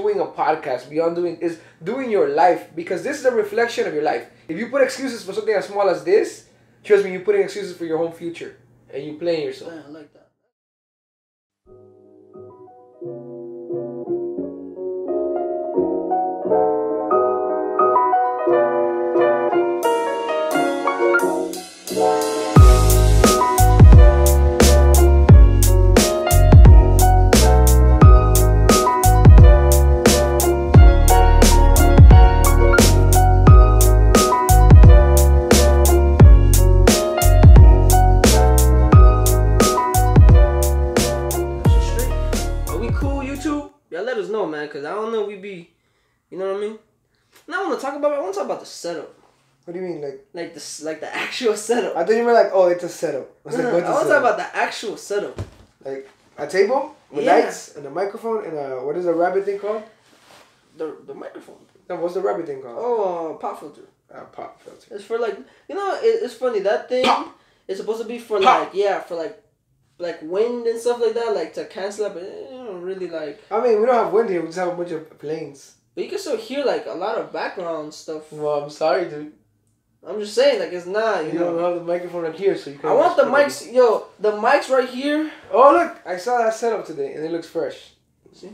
doing a podcast, beyond doing is doing your life because this is a reflection of your life. If you put excuses for something as small as this, trust me, you're putting excuses for your whole future, and you playing yourself. I like that. Talk about. I want to talk about the setup, What do you mean, like? like the like the actual setup. I thought you were like, oh, it's a setup. I was No, like, no, I want to talk about the actual setup. Like a table with Yeah. lights and a microphone and a what is the rabbit thing called? The the microphone. No, what's the rabbit thing called? Oh, uh, pop filter. Uh, pop filter. It's for like you know. It, it's funny that thing. Pop. It's supposed to be for Pop. like yeah, for like like wind and stuff like that, like to cancel out. But it don't really like. I mean, we don't have wind here. We just have a bunch of planes. But you can still hear like a lot of background stuff. Well, I'm sorry, dude. I'm just saying, like it's not. You You know. don't have the microphone right here, so you can. I want the mics, yo, the mics right here. Oh look, I saw that setup today, and it looks fresh. See?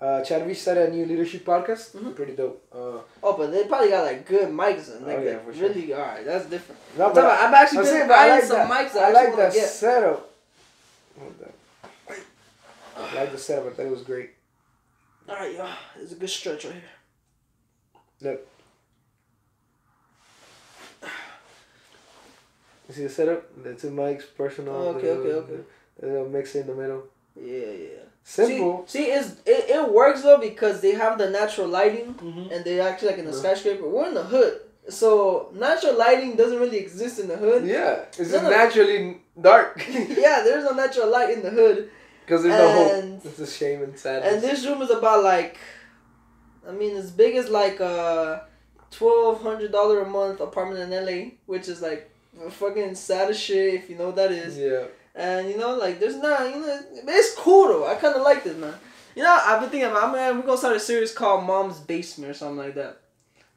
Uh, Chadwick started a new leadership podcast. Mhm. Pretty dope. Uh, Oh, but they probably got like good mics and like Oh, yeah, like, sure. really all right. That's different. no, I'm about- actually I'm saying, but I buying like some that. mics that I I like actually that get. setup. Hold on. I like the setup. I thought it was great. All right, yo, it's a good stretch right here. Look. You see the setup? The two mics, personal. Oh, okay, the, okay, okay. The, little mixer in the middle. Yeah, yeah. Simple. See, see, it's it, it works though because they have the natural lighting Mhm. and they actually like in the Yeah. skyscraper. We're in the hood, so natural lighting doesn't really exist in the hood. Yeah, it's No, just no. naturally dark. yeah, there's no natural light in the hood. Because there's no And- hope. It's a shame and sadness. And this room is about like, I mean, as big as like a twelve hundred dollar a month apartment in LA, which is like fucking sad as shit if you know what that is. yeah. And you know, like, there's not, you know, it's cool though. I kind of like this, man. You know, I've been thinking, I'm we're gonna start a series called Mom's Basement or something like that.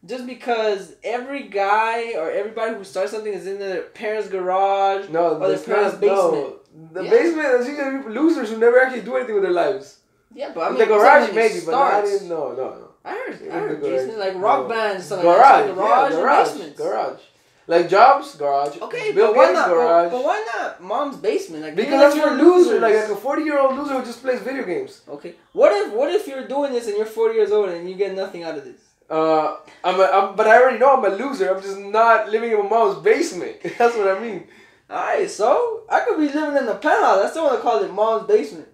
Just because every guy or everybody who starts something is in their parents' garage. No, Or the the parents' parents No. The Yeah. basement is usually losers who never actually do anything with their lives. Yeah, but I mean, the garage maybe, but not starts. in. No, no, no. I heard, I heard garage. like rock No. bands, stuff Garage, like that. yeah, garage, garage, basements. garage. Like jobs, garage. Okay, Bill but why Gates' not? garage. But, but why not mom's basement? Like because that's for you're losers, like, like a forty-year-old loser who just plays video games. Okay, what if what if you're doing this and you're 40 years old and you get nothing out of this? Uh, I'm, a, I'm, but I already know I'm a loser. I'm just not living in my mom's basement. That's what I mean. Alright, so I could be living in the penthouse. I still want to call it mom's basement.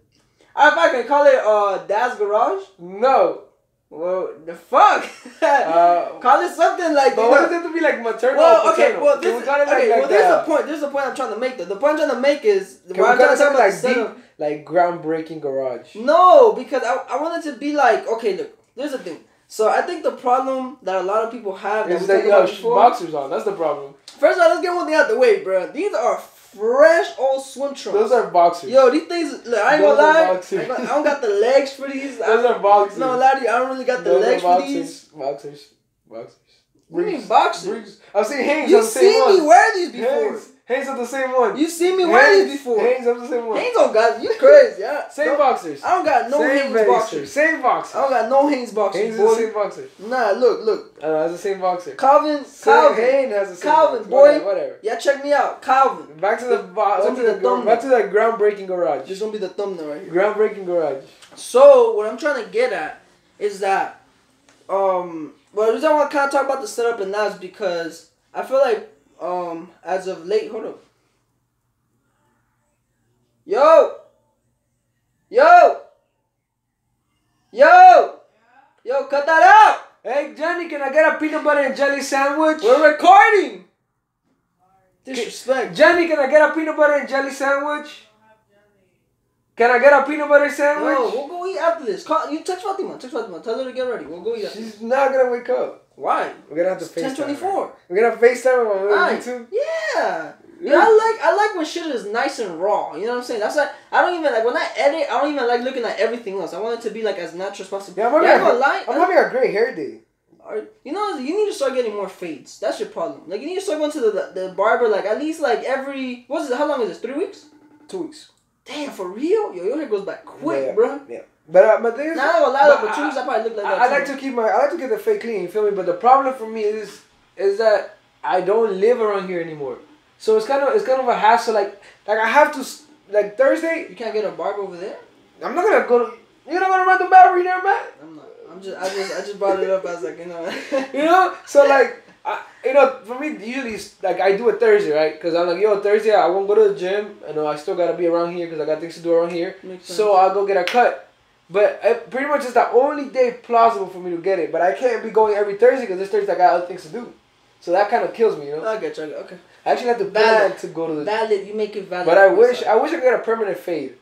If I can call it uh dad's garage, No. well the fuck. Uh, call it something like. but what does it have to be like maternal? well, okay, well, this, we call it like, okay, like well, there's a point. There's a point I'm trying to make. Though the point I'm trying to make is Can we I'm call trying it to talk something about like deep, setup- like groundbreaking garage? No, because I, I wanted to be like, okay, look, there's a thing. So I think the problem that a lot of people have is that talked you have before. boxers on? That's the problem. First of all, let's get one thing out the way, bro. These are fresh old swim trunks. Those are boxers. Yo, these things. Look, I ain't Those gonna lie. I, ain't gonna- I don't got the legs for these. Those I, are boxers. no, lie to you, I don't really got the Those legs for these. Boxers. Boxers. What do you mean boxers? Briefs. I've seen Hanes. You I'm the same seen me wear these before. Hanes. Hanes are the same one. You seen me wear Hanes- these before. Hanes, I'm the same one. Hanes don't got you crazy. Yeah. Same No, boxers. I don't got no same Hanes boxers. Same boxers. I don't got no Hanes boxers, Hanes is the same boxer. Nah, look, look. Uh, that's the same boxer. Calvin, Same, Calvin. Hanes has the same Calvin, boxer. boy. Whatever. whatever. Yeah, check me out, Calvin. Back to the, The- bo- go back to the the, back to that groundbreaking garage. This gonna be the thumbnail right here. groundbreaking garage. So what I'm trying to get at is that, um, well, the reason I want to kind of talk about the setup and that is because I feel like, um, as of late, hold up. Yo, yo, yo, yo, cut that out. Hey Johnny, can I get a peanut butter and jelly sandwich? We're recording. Disrespect. Johnny, can I get a peanut butter and jelly sandwich? Can I get a peanut butter sandwich? No, we'll go eat after this. Call, you text Fatima. Text Fatima. Tell her to get ready. We'll go eat after this. She's not gonna wake up. Why? We're gonna have to FaceTime. her. 1024. We're gonna FaceTime her on Alright. YouTube. Yeah. Yeah, I like I like when shit is nice and raw. You know what I'm saying? That's like I don't even like when I edit. I don't even like looking at everything else. I want it to be like as natural as possible. Yeah, I'm having, Yeah, a, I'm gonna lie. I'm having a great hair day. Or, you know, you need to start getting more fades. That's your problem. Like you need to start going to the the barber like at least like every what's it? How long is this? Three weeks? Two weeks. Damn, for real? Yo, your hair goes back quick, Yeah, bro. But uh, my thing is, Now I don't gonna lie, though, But but two I- I probably look like I, that. I too. like to keep my I like to get the fake clean. You feel me? But the problem for me is is that I don't live around here anymore. So it's kind of it's kind of a hassle. Like like I have to like Thursday. You can't get a barber over there. I'm not gonna go. To, you're not gonna run the battery there, man. I'm not. I'm just. I just. I just brought it up as like you know. You know. So like. I, you know, for me, usually it's like I do it Thursday, right? Because I'm like, yo, Thursday I won't go to the gym, and know I still gotta be around here because I got things to do around here. Makes sense. So I'll go get a cut. But it pretty much it's the only day plausible for me to get it. But I can't be going every Thursday because this Thursday I got other things to do. So that kind of kills me, you know. I get you. Okay. I actually have to plan Valid. to go to the. Valid. You make it valid. But I wish yourself. I wish I could get a permanent fade.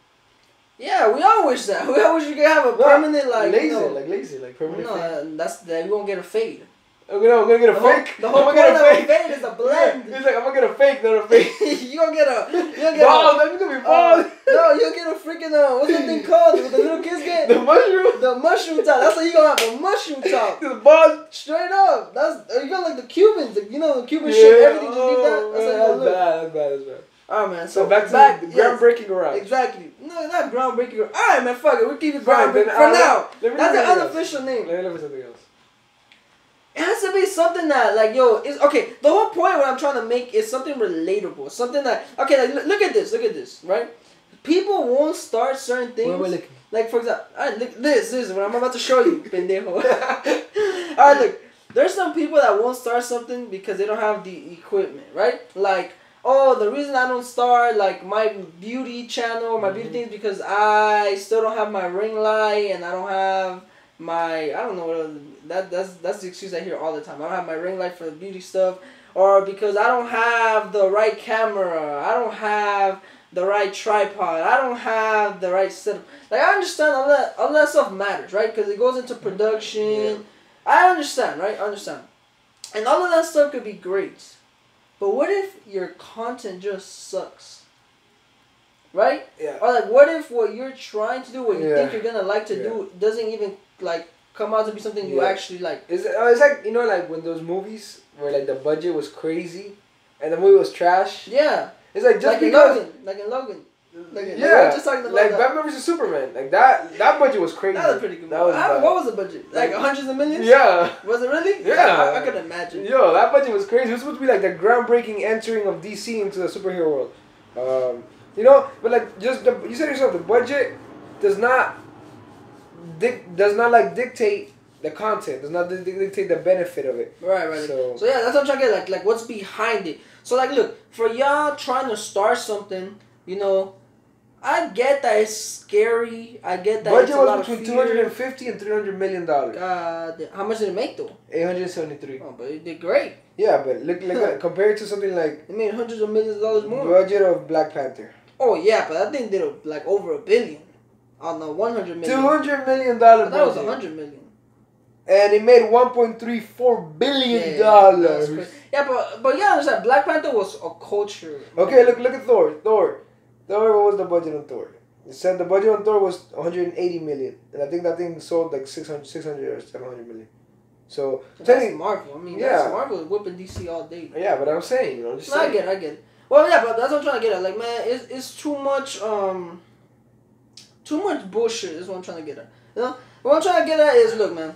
Yeah, we all wish that. We all wish you could have a permanent like. lazy, you know, like lazy, like permanent no, fade. uh, that's that. You won't get a fade. I'm gonna, I'm gonna get a The whole, fake. the whole I'm gonna get a fake. is a blend. He's like, I'm gonna get a fake, not a fake. you gonna get a. You gonna get Bald, a. that's gonna be uh, no, you'll get a freaking uh, what's that thing called? What the little kids get? the mushroom. The mushroom top. That's what you gonna have. A mushroom top. The bald. Straight up. That's you got like the Cubans. Like, you know the Cuban shit. Everything just leave that. oh, That's man, gonna look. bad, that's bad, that's bad. All right, man. So So, back to back, the yes, groundbreaking garage. Exactly. No, not groundbreaking. All right, man. Fuck it. We'll keep it groundbreaking for now. That's the unofficial name. Let me look something else. It has to be something that, like, yo, is okay. The whole point what I'm trying to make is something relatable. Something that, okay, like, look, look at this. Look at this, right? People won't start certain things. Where I looking? Like, for example, right, look, this, this is what I'm about to show you, pendejo. all right, look. There's some people that won't start something because they don't have the equipment, right? Like, oh, the reason I don't start like my beauty channel, my beauty Mhm. things because I still don't have my ring light and I don't have my I don't know what other, that that's that's the excuse I hear all the time. I don't have my ring light for the beauty stuff, or because I don't have the right camera. I don't have the right tripod. I don't have the right setup. Like I understand all that all that stuff matters, right? Because it goes into mm-hmm. production. Yeah. I understand, right? I understand, and all of that stuff could be great, but what if your content just sucks? Right? Yeah. Or like, what if what you're trying to do, what you Yeah. think you're gonna like to Yeah. do, doesn't even like come out to be something you Yeah. actually like? It's, uh, it's like you know like when those movies where like the budget was crazy and the movie was trash. Yeah, It's like just like in Logan, like in Logan. Like, like yeah, were just talking about like that. Batman vs Superman, like that that budget was crazy. That was pretty good. That was. I- what was the budget? Like Like- hundreds of millions? Yeah. Was it really? Yeah. I, I could imagine. Yo, that budget was crazy. It was supposed to be like the groundbreaking entering of DC into the superhero world. Um, you know, but like just the, you said yourself, the budget does not dic- does not like dictate the content. Does not di- dictate the benefit of it. Right, right. So- So, yeah, that's what I'm trying to get. Like, like what's behind it? So like, look for y'all trying to start something. You know, I get that it's scary. I get that it's budget a lot was of between two hundred and fifty and three hundred million dollars. God, how much did it make though? Eight hundred seventy three. Oh, but it did great. Yeah, but look, look at, compared to something like It made hundreds of millions of dollars more. budget of Black Panther, Oh yeah, but that thing did a, like over a billion on the one hundred million. two hundred million dollar That was a hundred million. and it made one point three four billion dollars. that's crazy. Yeah, but but yeah, understand. Black Panther was a culture. Okay, look look at Thor. Thor. Thor, what was the budget on Thor? It said the budget on Thor was 180 million. And I think that thing sold like 600, 600 or 700 million. So, That's technically, Marvel. I mean, Yeah. that's Marvel whipping DC all day. yeah, but I'm saying, you know, just No, I get it, I get it. Well, yeah, but that's what I'm trying to get at. Like, man, it's, it's too much, um, too much bullshit is what I'm trying to get at. You know? What I'm trying to get at is, look, man,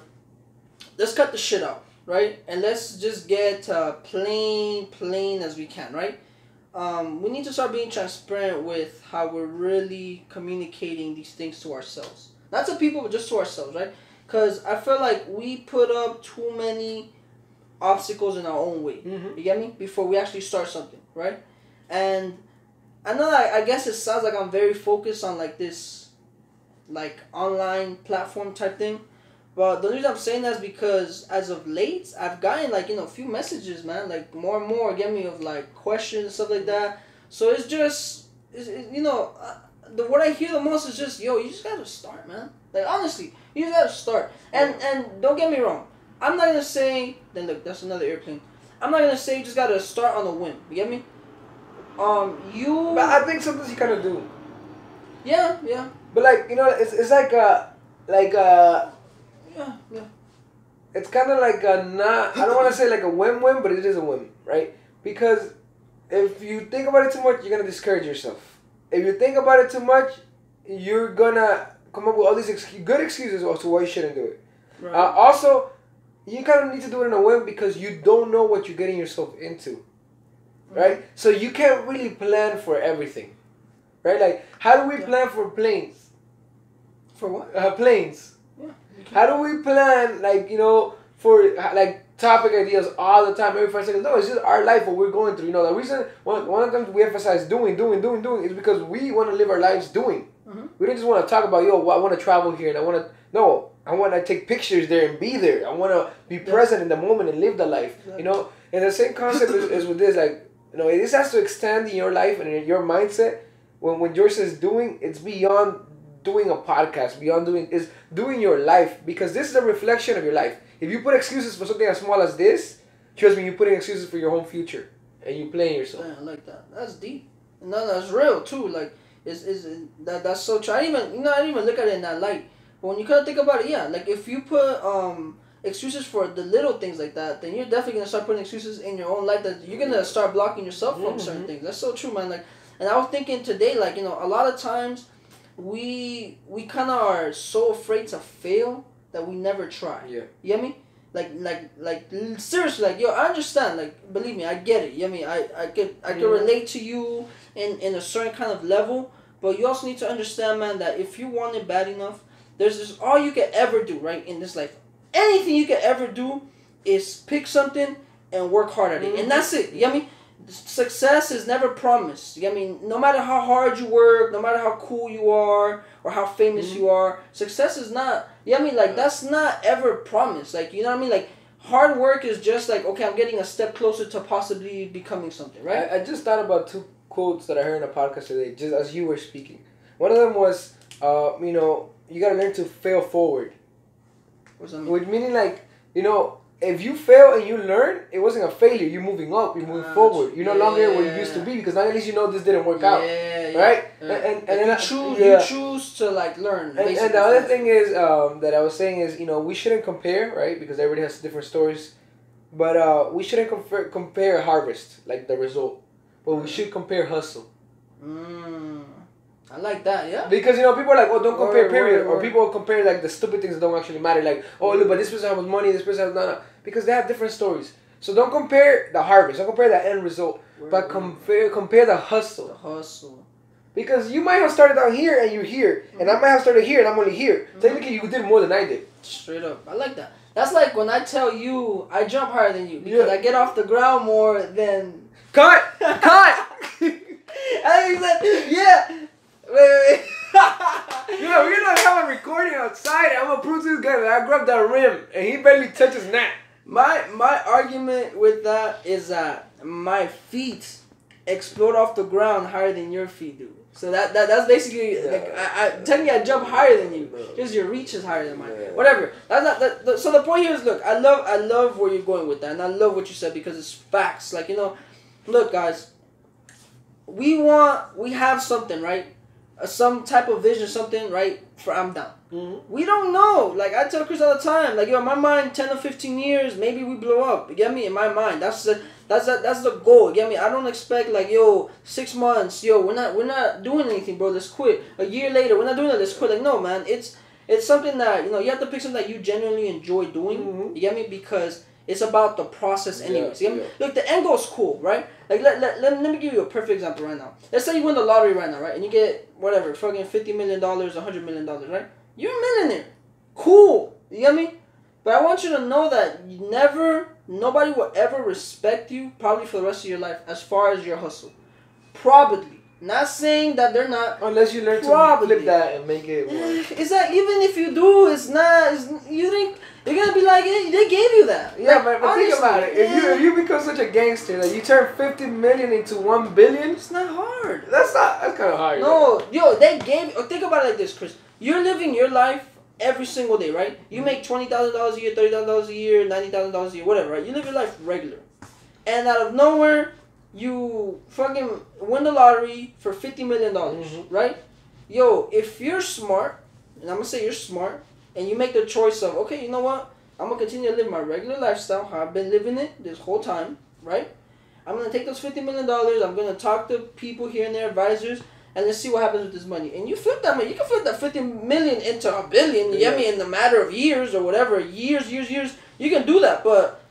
let's cut the shit out, right? And let's just get uh, plain, plain as we can, right? Um, we need to start being transparent with how we're really communicating these things to ourselves. Not to people, but just to ourselves, right? Because I feel like we put up too many obstacles in our own way. Mhm. You get me? Before we actually start something, right? And I know I, I guess it sounds like I'm very focused on like this like online platform type thing. But the reason I'm saying that is because as of late I've gotten like, you know, a few messages, man, like more and more get me of like questions and stuff like that. So it's just it's, it, you know, uh, the what I hear the most is just, yo, you just gotta start, man. Like honestly, you just gotta start. And and don't get me wrong, I'm not gonna say then look, that's another airplane. I'm not gonna say you just gotta start on a whim. You get me? um, you. But I think sometimes you kind of do. yeah, yeah, But like you know, it's it's like a like a yeah, yeah. it's kind of like a not. I don't want to say like a win-win, but it is a win, right? Because if you think about it too much, you're gonna discourage yourself. If you think about it too much, you're gonna come up with all these ex- good excuses as to why you shouldn't do it. Right. Uh, also, you kind of need to do it in a way because you don't know what you're getting yourself into, right? So you can't really plan for everything, right? Like, how do we Yeah. plan for planes? For what? Uh, planes. Yeah. How do we plan, like you know, for like topic ideas all the time, every five seconds? No, it's just our life, what we're going through. You know, the reason one one of the them we emphasize doing, doing, doing, doing is because we want to live our lives doing. Mhm. We don't just want to talk about yo, well, I want to travel here and I want to no, I want to take pictures there and be there. I want to be Yeah. present in the moment and live the life. Exactly. You know, and the same concept is, is with this. Like you know, this has to extend in your life and in your mindset. When when yours says doing, it's beyond doing a podcast. Beyond doing is doing your life because this is a reflection of your life. If you put excuses for something as small as this, trust me, you're putting excuses for your whole future and you playing yourself. Man, I like that. That's deep. And no, that's real too. Like, is is that that's so true. I didn't even you know I didn't even look at it in that light. But when you kind of think about it, yeah, like if you put um excuses for the little things like that, then you're definitely gonna start putting excuses in your own life that you're gonna start blocking yourself from certain Mhm. things. That's so true, man. Like, and I was thinking today, like you know, a lot of times we we kind of are so afraid to fail that we never try. Yeah. You get me? Like, like, like, seriously, like, yo, I understand. Like, believe me, I get it. You get me? I, I could, I could relate to you in, in a certain kind of level. But you also need to understand, man, that if you want it bad enough, there's just all you can ever do, right, in this life. Anything you can ever do is pick something and work hard at it, Mhm. and that's it. You get me? Success is never promised. You get me? No matter how hard you work, no matter how cool you are, or how famous Mhm. you are, success is not. You know I mean? Like that's not ever promised. Like you know what I mean? Like hard work is just like okay, I'm getting a step closer to possibly becoming something, right? I, I just thought about two quotes that I heard in a podcast today, just as you were speaking. One of them was, uh, you know, you gotta learn to fail forward. What's that mean? Which meaning like, you know, if you fail and you learn, it wasn't a failure. You're moving up. You're moving Ah, forward. You're no longer where you yeah. used to be because now at least you know this didn't work out, Yeah, yeah, right? yeah. And and, and then you choose, yeah. you choose to like learn. And, and the other thing is um, that I was saying is you know we shouldn't compare right because everybody has different stories, but uh, we shouldn't compare compare harvest like the result, but we should compare hustle. Mm, I like that. Yeah. Because you know people are like, oh, don't compare, Word, period. word, Or word. people compare like the stupid things that don't actually matter. Like, oh, look, but this person has money, this person has not. Because they have different stories. So don't compare the harvest. Don't compare the end result. Word, But word. compare compare the hustle. the hustle. hustle. Because you might have started out here and you're here, and I might have started here and I'm only here. Mhm. Technically, you did more than I did. Straight up. I like that. That's like when I tell you I jump higher than you because Yeah. I get off the ground more than. Cut, cut. I think that yeah. Wait, wait. wait. you we're gonna have a recording outside. I'm gonna prove to this guy that I grabbed that rim and he barely touches that. My my argument with that is that my feet explode off the ground higher than your feet do. So that, that that's basically like I, I technically I jump higher than you. Just your reach is higher than mine. Yeah. Whatever. That's not that, that- so the point here is look, I love I love where you're going with that and I love what you said because it's facts. Like, you know, look guys, we want we have something, right? Uh, some type of vision, something, right? For I'm down. Mm-hmm. We don't know. Like I tell Chris all the time, like yo, in my mind, ten or fifteen years, maybe we blow up. You get me? In my mind, that's the that's the, that's the goal. You get me? I don't expect like yo, six months, yo, we're not we're not doing anything, bro. Let's quit. A year later, we're not doing it. Let's quit. Like no, man, it's it's something that you know you have to pick something that you genuinely enjoy doing. Mhm. You get me? Because it's about the process, anyways. Me? yeah. Look, the end goal is cool, right? Like let, let, let, let me give you a perfect example right now. Let's say you win the lottery right now, right? And you get whatever, fucking fifty million dollars, hundred million dollars, right? You're a millionaire. Cool. You get me? But I want you to know that you never, nobody will ever respect you probably for the rest of your life as far as your hustle. Probably. Not saying that they're not. Unless you learn to flip that and make it work. Is that even if you do, it's not. It's, you think you're gonna be like, hey, they gave you that. Yeah, Like, but, but think about it. If you if you become such a gangster that you turn fifty million into one billion, it's not hard. that's not that's kind of hard. No, yo, they gave. Or think about it like this, Chris. You're living your life every single day, right? You mm-hmm. make twenty thousand dollars a year, thirty thousand dollars a year, ninety thousand dollars a year, whatever, right? You live your life regular, and out of nowhere, you fucking win the lottery for fifty million dollars, Mhm. right? Yo, if you're smart, and I'm gonna say you're smart, and you make the choice of okay, you know what? I'm gonna continue to live my regular lifestyle, how I've been living it this whole time, right? I'm gonna take those fifty million dollars. I'm gonna talk to people here and there, advisors, and let's see what happens with this money. And you flip that money. You can flip that fifty million into a billion. You get me? In the matter of years or whatever, years, years, years. You can do that, but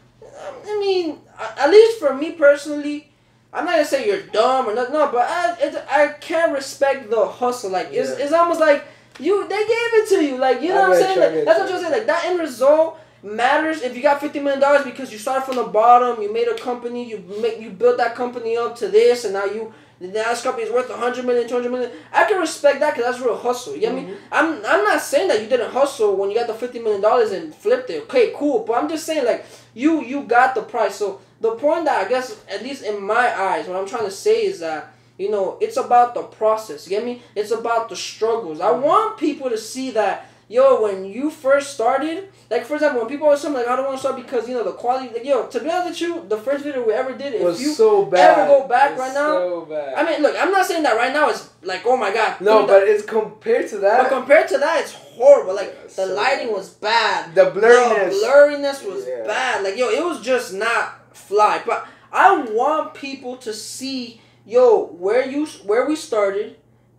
I mean, at least for me personally, I'm not gonna say you're dumb or not. No, but I, it, I can't respect the hustle. Like it's, Yeah. it's almost like you they gave it to you. Like you know I what I'm saying? Like, that's what I'm saying. Like that end result matters if you got fifty million dollars because you started from the bottom, you made a company, you make you built that company up to this, and now you now this company is worth 100 million, 200 million. I can respect that because that's real hustle. You get me? I'm I'm not saying that you didn't hustle when you got the 50 million dollars and flipped it. Okay, cool. But I'm just saying like you you got the price. So the point that I guess at least in my eyes, what I'm trying to say is that. You know, it's about the process. You get me? It's about the struggles. I want people to see that yo, when you first started, like for example, when people always tell me like I don't want to start because you know the quality. Like yo, to be honest with you, the first video we ever did, It if was you so bad. ever go back It's right now, So bad. I mean, look, I'm not saying that right now it's like, oh my god. no, but it's compared to that. but compared to that, it's horrible. Like Yeah, the so lighting was bad. the blurriness. The blurriness was Yeah. bad. Like yo, it was just not fly. But I want people to see yo where you where we started,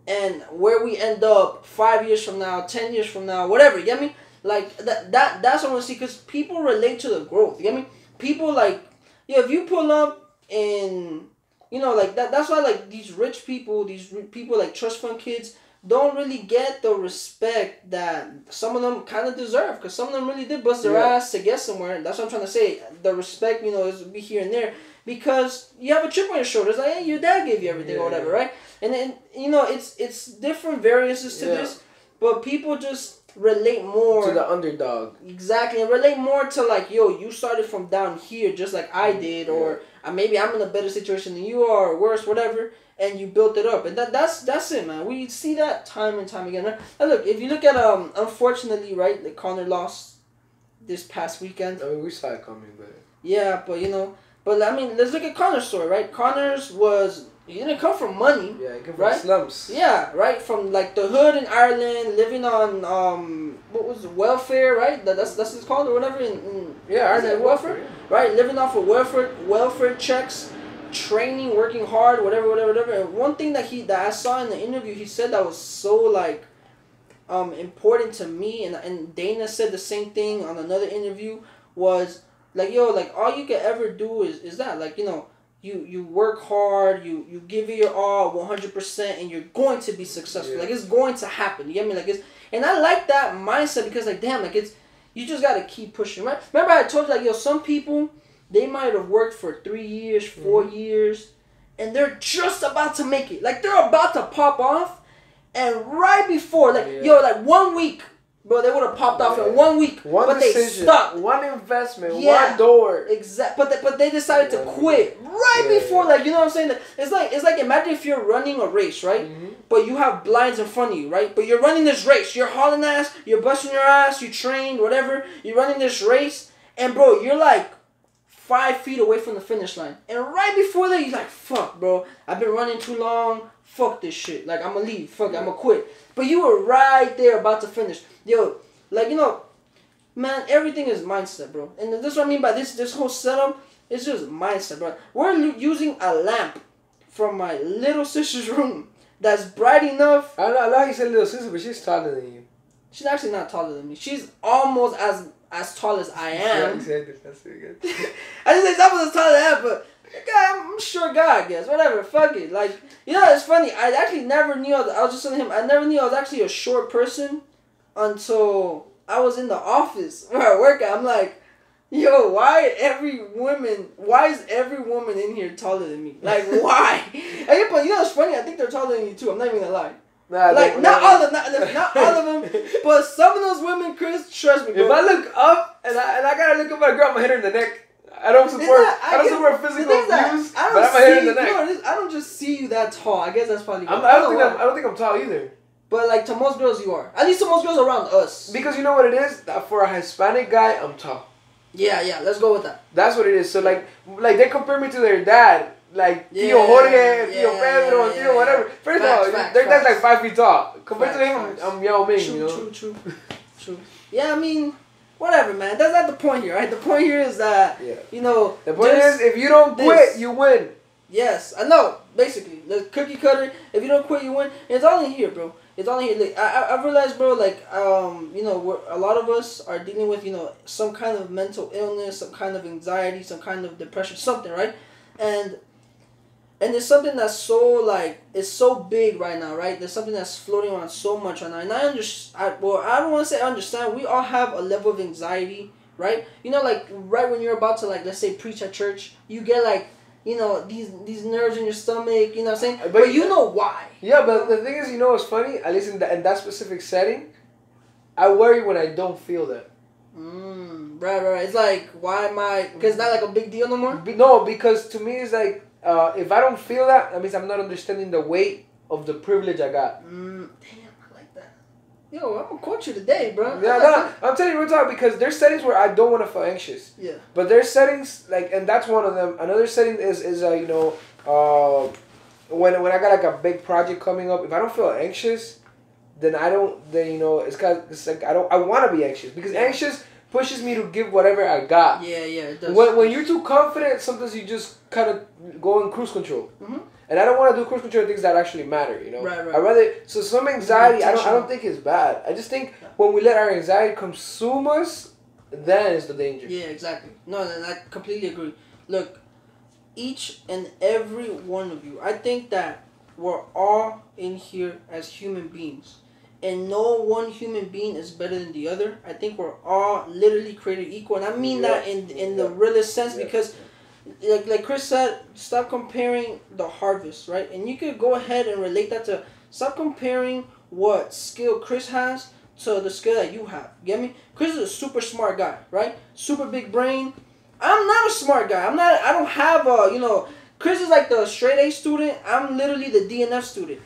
and where we end up five years from now, ten years from now, whatever. You get me? Like that that that's what I want to see because people relate to the growth. You get me? People like yo, if you pull up in you know like that. That's why like these rich people, these people like trust fund kids don't really get the respect that some of them kind of deserve because some of them really did bust their Yeah. ass to get somewhere. That's what I'm trying to say. The respect, you know, is be here and there because you have a chip on your shoulders. Like, hey, your dad gave you everything or whatever, right? And then you know, it's it's different variances to Yeah. this, but people just relate more to the underdog. Exactly, and relate more to like, yo, you started from down here just like I did, or uh, maybe I'm in a better situation than you are, or worse, whatever, and you built it up, and that that's that's it, man. We see that time and time again. And look, if you look at um, unfortunately, right, like Conor lost this past weekend. I mean, we saw it coming, but Yeah, but you know, but I mean, let's look at Conor's story, right? Conor's was he didn't come from money. yeah, from Right? slums. Yeah, right. From like the hood in Ireland, living on um, what was it, welfare, right? That, that's that's what it's called or whatever. In, in Yeah, Ireland welfare? right? Living off of welfare welfare checks, training, working hard, whatever, whatever, whatever. And one thing that he that I saw in the interview, he said that was so like um important to me, and and Dana said the same thing on another interview was like yo, like all you can ever do is is that like you know. You, you work hard, you, you give it your all 100%, and you're going to be successful. Yeah. Like, it's going to happen. You get me? Like, it's, and I like that mindset because, like, damn, like, it's, you just gotta keep pushing, right? Remember, I told you like, yo, some people they might have worked for three years, 4 Mm-hmm. years, and they're just about to make it. Like they're about to pop off, and right before, like Yeah. yo, like one week, bro, they would have popped off Yeah. in one week, One but decision, they stuck. one investment, Yeah. one door. Exactly. but they, but they decided to quit right before, like you know what I'm saying. It's like it's like imagine if you're running a race, right? Mhm. but you have blinds in front of you, right? But you're running this race. You're hauling ass. You're busting your ass. You trained, whatever. You're running this race, and bro, you're like five feet away from the finish line. And right before that, you're like, "Fuck, bro, I've been running too long. Fuck this shit. Like, I'ma leave. Fuck, it, I'ma quit." But you were right there about to finish. Yo, like you know, man, everything is mindset, bro. And this is what I mean by this. This whole setup. It's just mindset, bro. We're using a lamp from my little sister's room that's bright enough. I know, I know you said little sister, but she's taller than you. She's actually not taller than me. She's almost as as tall as I am. you said it, that's pretty good. I just say someone as tall as I am, but guy, I'm a short guy, I guess. Whatever, fuck it. Like, you know, it's funny. I actually never knew. I was, I was just telling him. I never knew I was actually a short person until I was in the office where I work at. I'm like, yo, why every woman? Why is every woman in here taller than me? Like, why? and, but you know, it's funny. I think they're taller than you too. I'm not even gonna lie. Nah, Like, not all of not, not all of them, but some of those women, Chris, trust me, bro. If I look up and I, and I gotta look up at a girl, I'm gonna hit her in the neck. I don't support. Not- I, don't get- support physical is that I don't but I'm gonna hit her in the neck. no, this- I don't just see you that tall. I guess that's probably. I'm, why. I don't think. I'm, I don't think I'm tall either. But like to most girls, you are. At least to most girls around us. Because you know what it is? That For a Hispanic guy, I'm tall. Yeah, yeah. Let's go with that. That's what it is. So like, like they compare me to their dad. Like Yeah, Tio Jorge, yeah, Tio Pedro, yeah, Tio whatever. First Facts, of all, facts, their dad's like five feet tall. Compared to him, facts. I'm Yao Ming, True, you know. true, true, true. Yeah, I mean, whatever, man. That's not the point here, right? The point here is that Yeah. you know. The point is, if you don't this. quit, you win. Yes, I know. Basically, the cookie cutter. If you don't quit, you win. It's all in here, bro. It's all in here. Like, I, I I realized, bro. Like, um, you know, we're, a lot of us are dealing with, you know, some kind of mental illness, some kind of anxiety, some kind of depression, something, right? And and there's something that's so like it's so big right now, right? There's something that's floating around so much right now, and I understand. Well, I don't want to say understand. We all have a level of anxiety, right? You know, like right when you're about to like let's say preach at church, you get like you know these these nerves in your stomach. You know what I'm saying? But- But, you know why? Yeah, but the thing is, you know what's funny? At least in that, in that specific setting, I worry when I don't feel that. Mm, right, right, right. It's like why am I? Because it's not like a big deal no more. No, because to me, it's like uh, if I don't feel that, that means I'm not understanding the weight of the privilege I got. Mm, damn, I like that. Yo, I'm gonna quote you today, bro. Yeah, no, I'm telling you real talk because there's settings where I don't want to feel anxious. Yeah. But there's settings like, and that's one of them. Another setting is is uh, you know, uh, when when I got like a big project coming up, if I don't feel anxious, then I don't. Then you know, it's cause it's like I don't. I want to be anxious because anxious pushes me to give whatever I got. Yeah, yeah, it does. When, when you're too confident, sometimes you just kind of go in cruise control. Mhm. And I don't want to do cruise control things that actually matter, you know. Right, right. I rather so some anxiety. I don't. I don't think it's bad. I just think when we let our anxiety consume us, then is the danger. Yeah, exactly. No, no, I completely agree. Look, each and every one of you, I think that we're all in here as human beings. And no one human being is better than the other. I think we're all literally created equal. And I mean Yeah. that in in the realest sense Yeah. because like like Chris said, stop comparing the harvest, right? And you could go ahead and relate that to stop comparing what skill Chris has to the skill that you have. You get me? Chris is a super smart guy, right? Super big brain. I'm not a smart guy. I'm not. I don't have a. You know, Chris is like the straight A student. I'm literally the DNF student.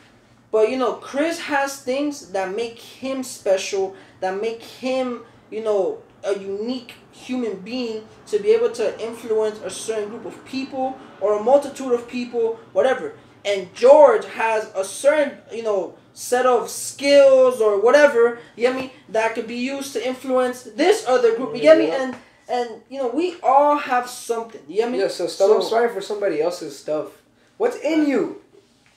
But you know, Chris has things that make him special. That make him, you know, a unique human being to be able to influence a certain group of people or a multitude of people, whatever. And George has a certain, you know, set of skills or whatever, you get me, that could be used to influence this other group, you get me? And and you know, we all have something. You get me? Yeah. So stop striving for somebody else's stuff. What's in you?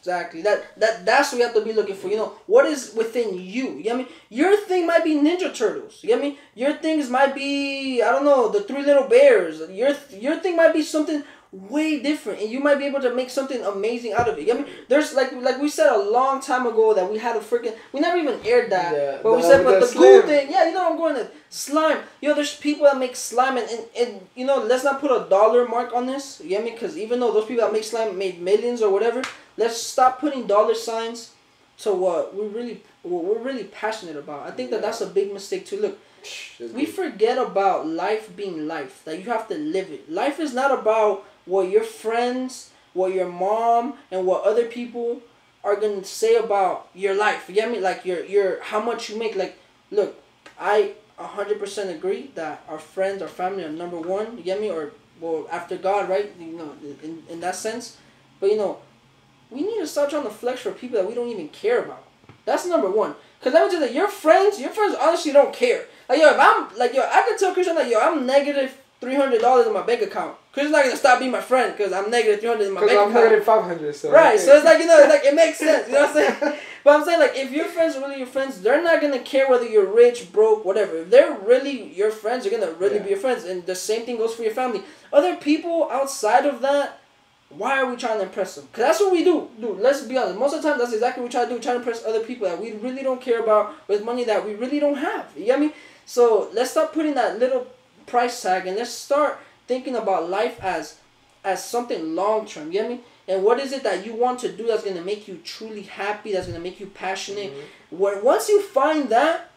Exactly. That that that's what we have to be looking for. You know, what is within you? You get me? Your thing might be Ninja Turtles. You get me? Your things might be I don't know, the Three Little Bears. Your your thing might be something way different and you might be able to make something amazing out of it. You get me? There's like like we said a long time ago that we had a freaking we never even aired that. Yeah, but we said but the the glue thing, yeah, you know I'm going to slime. You know, there's people that make slime and, and, and you know, let's not put a dollar mark on this. You get me? Because even though those people that make slime made millions or whatever, let's stop putting dollar signs to what we really what we're really passionate about. I think that that's a big mistake too. Look, we forget about life being life. That you have to live it. Life is not about what your friends, what your mom, and what other people are gonna say about your life. You get me? Like your your how much you make. Like, look, I hundred percent agree that our friends, our family are number one. You get me? Or well, after God, right? You know, in in that sense. But you know, we need to start trying to flex for people that we don't even care about. That's number one. Cause let me tell you, your friends, your friends honestly don't care. Like yo, if I'm like yo, I can tell Christian like yo, I'm negative three hundred dollars in my bank account. Christian's not gonna stop being my friend because I'm negative three hundred in my bank I'm account. negative five hundred. So Right, so it's like you know, it's like it makes sense. You know what I'm saying? But I'm saying like if your friends are really your friends, they're not gonna care whether you're rich, broke, whatever. If they're really your friends, they're gonna really Yeah. be your friends. And the same thing goes for your family. Other people outside of that, why are we trying to impress them? Cause that's what we do. Dude, let's be honest. Most of the time, that's exactly what we try to do. Try to impress other people that we really don't care about with money that we really don't have. You get me? So let's stop putting that little price tag and let's start thinking about life as as something long term. You get me? And what is it that you want to do that's gonna make you truly happy? That's gonna make you passionate. Mm-hmm. When once you find that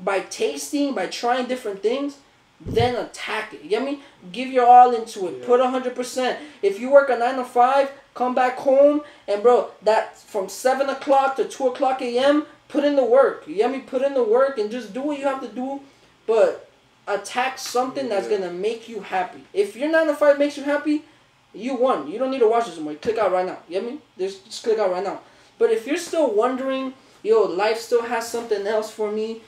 by tasting, by trying different things, then attack it. You get me? Give your all into it. Yeah. Put hundred percent. If you work a nine to five, come back home and bro, that from seven o'clock to two o'clock a.m. Put in the work. You get me? Put in the work and just do what you have to do, but attack something that's gonna make you happy. If your nine to five makes you happy, You won. You don't need to watch this anymore. Click out right now. You get me? Just, just click out right now. But if you're still wondering, yo, life still has something else for me, it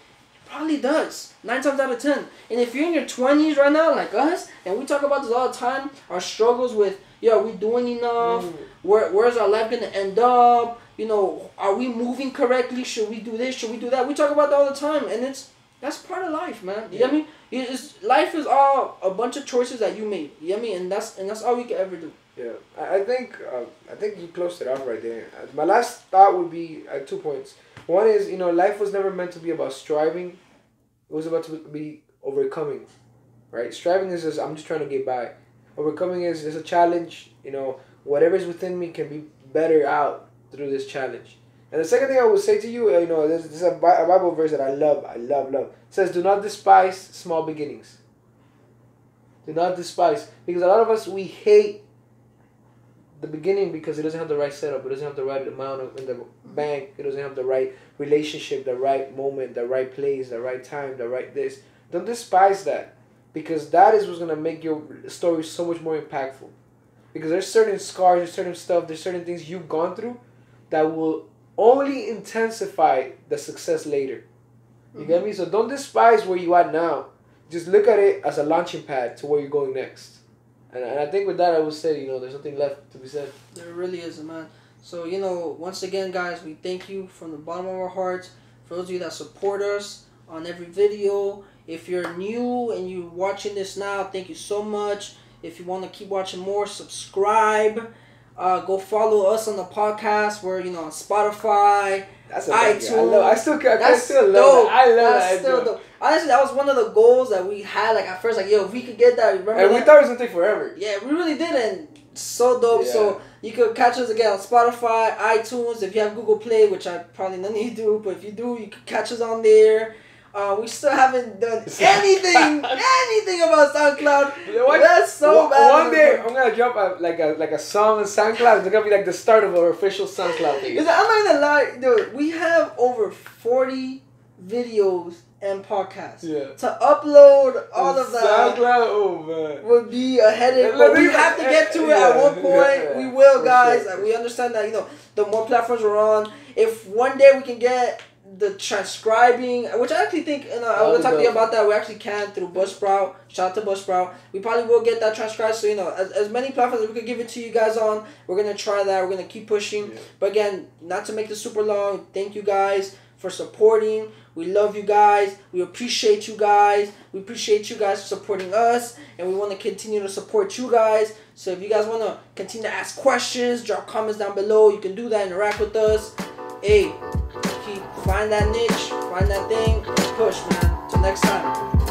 probably does. Nine times out of ten. And if you're in your twenties right now, like us, and we talk about this all the time, our struggles with, yo, are we doing enough? Mm. Where where's our life gonna end up? You know, are we moving correctly? Should we do this? Should we do that? We talk about that all the time, and it's that's part of life, man. You get me? It's, life is all a bunch of choices that you made. You get me? And that's and that's all we can ever do. Yeah, I, I think uh, I think you closed it off right there. Uh, My last thought would be uh, two points. One is you know life was never meant to be about striving; it was about to be overcoming, right? Striving is just I'm just trying to get by. Overcoming is just a challenge. You know, whatever is within me can be better out through this challenge. And the second thing I would say to you, uh, you know, this, is a, a Bible verse that I love, I love, love. It says, "Do not despise small beginnings." Do not despise, because a lot of us we hate the beginning because it doesn't have the right setup. It doesn't have the right amount of in the bank. It doesn't have the right relationship, the right moment, the right place, the right time, the right this. Don't despise that, because that is what's gonna make your story so much more impactful. Because there's certain scars, there's certain stuff, there's certain things you've gone through, that will only intensify the success later. You get me? Mm-hmm. So don't despise where you are now. Just look at it as a launching pad to where you're going next. And, and I think with that, I would say, you know, there's nothing left to be said. There really is, man. So, you know, once again, guys, we thank you from the bottom of our hearts. For those of you that support us on every video. If you're new and you're watching this now, thank you so much. If you want to keep watching more, subscribe. Uh, go follow us on the podcast. We're, you know, on Spotify. That's a iTunes. I, love, I still, I That's still love dope. that. I love That's that. still dope. Honestly, that was one of the goals that we had. Like, at first, like, yo, if we could get that, remember And we thought it was to take forever. Yeah, we really did, and so dope. Yeah. So you could catch us again on Spotify, iTunes. If you have Google Play, which I probably none of you do, but if you do, you can catch us on there. Uh, we still haven't done anything, anything about SoundCloud. You know what? That's so one, bad. One day, I'm gonna drop a, like a like a song on SoundCloud. It's gonna be like the start of our official SoundCloud. Is- I'm not gonna lie, dude. We have over forty videos and podcasts. Yeah. To upload all of that SoundCloud, oh man. would be a headache, but we have to get to it yeah, at one point. yeah, we will, guys. sure. We understand that you know the more platforms we're on. If one day we can get the transcribing, which I actually think, and uh, I will talk to you about that. We actually can through Buzzsprout. Shout out to Buzzsprout. We probably will get that transcribed. So you know, as, as many platforms as we could give it to you guys on, we're gonna try that. We're gonna keep pushing. Yeah. But again, not to make this super long. Thank you guys for supporting. We love you guys. We appreciate you guys. We appreciate you guys for supporting us, and we want to continue to support you guys. So if you guys want to continue to ask questions, drop comments down below. You can do that. Interact with us. Hey, find that niche, find that thing, push, man. Till next time.